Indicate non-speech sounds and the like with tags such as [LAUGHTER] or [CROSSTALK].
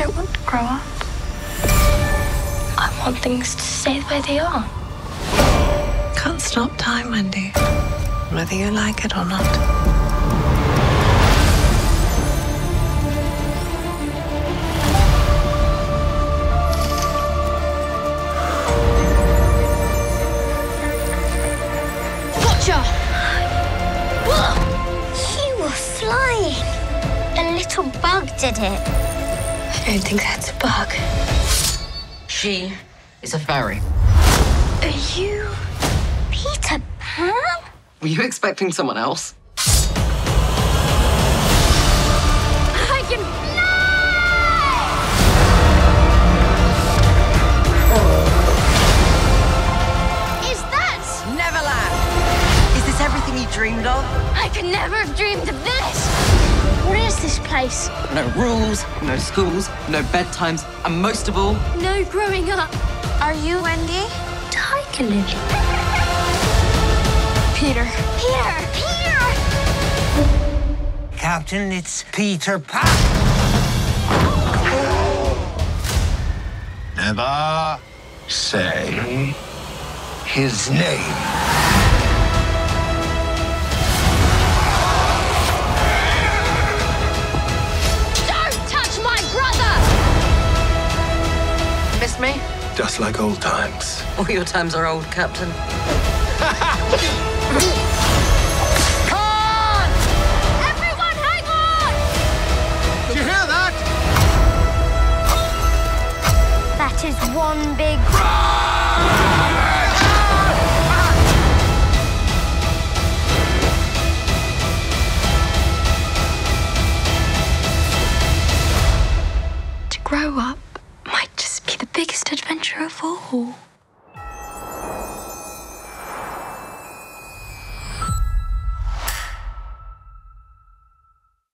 don't want to grow up. I want things to stay the way they are. Can't stop time, Wendy. Whether you like it or not. Gotcha! You were flying. A little bug did it. I don't think that's a bug. She is a fairy. Are you Peter Pan? Were you expecting someone else? I can fly! Is that? Neverland! Is this everything you dreamed of? I could never have dreamed of this. What is this place? No rules, no schools, no bedtimes, and most of all, No growing up. Are you Wendy? Tiger Lily. Peter. Peter! Peter! Captain, it's Peter Pan. Never say his name. Miss me? Just like old times. All your times are old, Captain. [LAUGHS] Everyone, hang on! Did you hear that? That is one big. To grow up might just be the biggest adventure of all.